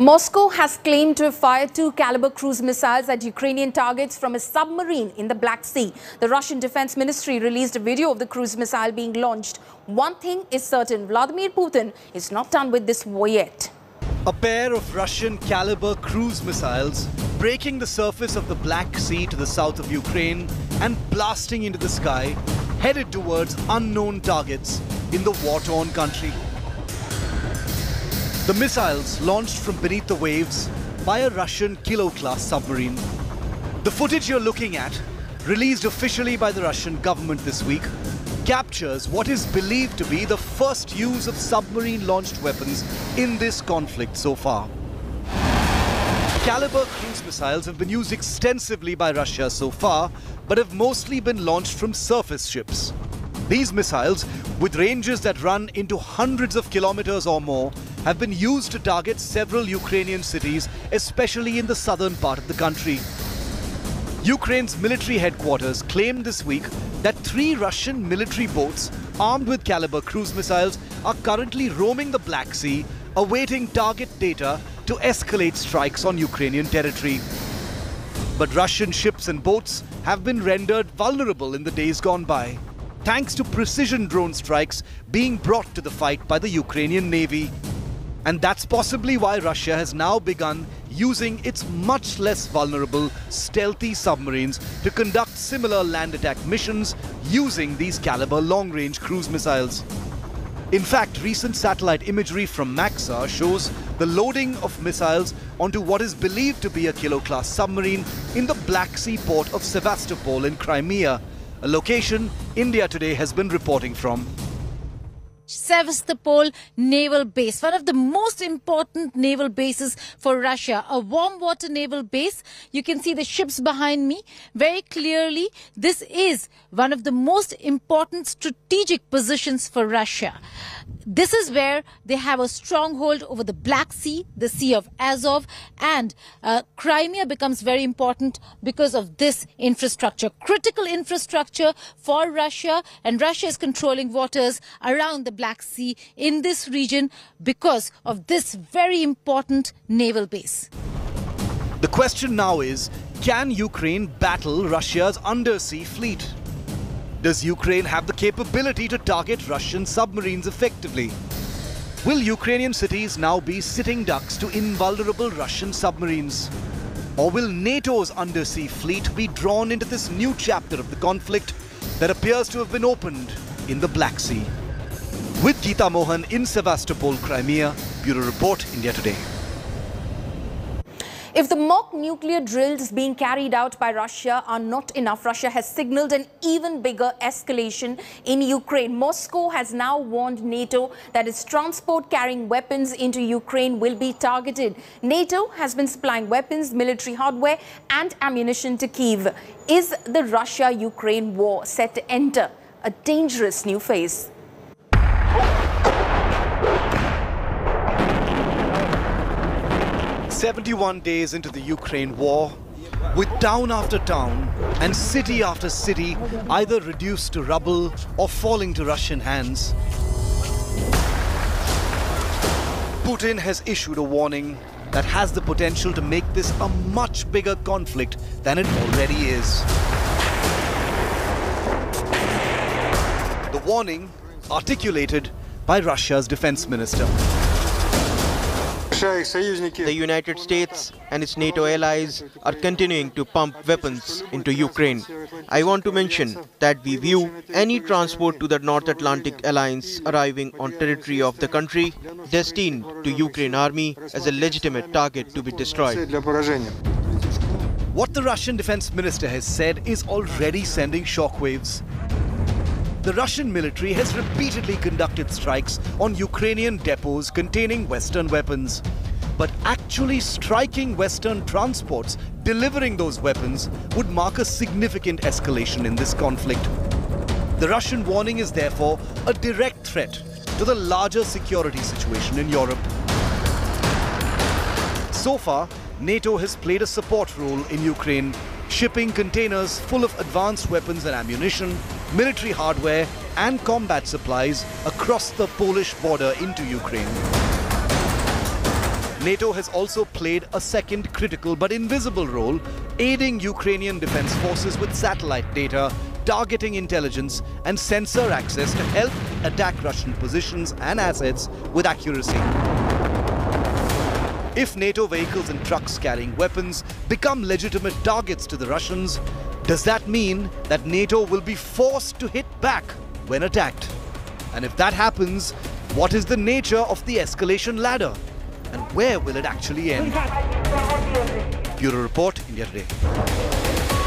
Moscow has claimed to have fired two caliber cruise missiles at Ukrainian targets from a submarine in the Black Sea. The Russian Defense Ministry released a video of the cruise missile being launched. One thing is certain, Vladimir Putin is not done with this war yet. A pair of Russian caliber cruise missiles breaking the surface of the Black Sea to the south of Ukraine and blasting into the sky, headed towards unknown targets in the war-torn country. The missiles launched from beneath the waves by a Russian Kilo-class submarine. The footage you're looking at, released officially by the Russian government this week, captures what is believed to be the first use of submarine-launched weapons in this conflict so far. Caliber cruise missiles have been used extensively by Russia so far, but have mostly been launched from surface ships. These missiles, with ranges that run into hundreds of kilometers or more, have been used to target several Ukrainian cities, especially in the southern part of the country. Ukraine's military headquarters claimed this week that three Russian military boats armed with Caliber cruise missiles are currently roaming the Black Sea, awaiting target data to escalate strikes on Ukrainian territory. But Russian ships and boats have been rendered vulnerable in the days gone by, thanks to precision drone strikes being brought to the fight by the Ukrainian Navy. And that's possibly why Russia has now begun using its much less vulnerable stealthy submarines to conduct similar land attack missions using these caliber long-range cruise missiles. In fact, recent satellite imagery from Maxar shows the loading of missiles onto what is believed to be a Kilo-class submarine in the Black Sea port of Sevastopol in Crimea, a location India today has been reporting from. Sevastopol naval base, one of the most important naval bases for Russia, a warm water naval base. You can see the ships behind me very clearly. This is one of the most important strategic positions for Russia. This is where they have a stronghold over the Black Sea, the Sea of Azov, and uh, Crimea becomes very important because of this infrastructure, critical infrastructure for Russia, and Russia is controlling waters around the Black Sea in this region because of this very important naval base. The question now is, can Ukraine battle Russia's undersea fleet? Does Ukraine have the capability to target Russian submarines effectively? Will Ukrainian cities now be sitting ducks to invulnerable Russian submarines? Or will NATO's undersea fleet be drawn into this new chapter of the conflict that appears to have been opened in the Black Sea? With Geeta Mohan in Sevastopol, Crimea, Bureau Report, India Today. If the mock nuclear drills being carried out by Russia are not enough, Russia has signaled an even bigger escalation in Ukraine. Moscow has now warned NATO that its transport carrying weapons into Ukraine will be targeted. NATO has been supplying weapons, military hardware and ammunition to Kiev. Is the Russia-Ukraine war set to enter a dangerous new phase? 71 days into the Ukraine war, with town after town and city after city either reduced to rubble or falling to Russian hands, Putin has issued a warning that has the potential to make this a much bigger conflict than it already is. The warning articulated by Russia's defense minister. The United States and its NATO allies are continuing to pump weapons into Ukraine. I want to mention that we view any transport to the North Atlantic Alliance arriving on territory of the country destined to Ukraine army as a legitimate target to be destroyed. What the Russian defense minister has said is already sending shockwaves. The Russian military has repeatedly conducted strikes on Ukrainian depots containing Western weapons. But actually striking Western transports delivering those weapons would mark a significant escalation in this conflict. The Russian warning is therefore a direct threat to the larger security situation in Europe. So far, NATO has played a support role in Ukraine, shipping containers full of advanced weapons and ammunition, military hardware and combat supplies across the Polish border into Ukraine. NATO has also played a second critical but invisible role, aiding Ukrainian defense forces with satellite data, targeting intelligence, and sensor access to help attack Russian positions and assets with accuracy. If NATO vehicles and trucks carrying weapons become legitimate targets to the Russians, does that mean that NATO will be forced to hit back when attacked? And if that happens, what is the nature of the escalation ladder? And where will it actually end? Bureau Report, India Today.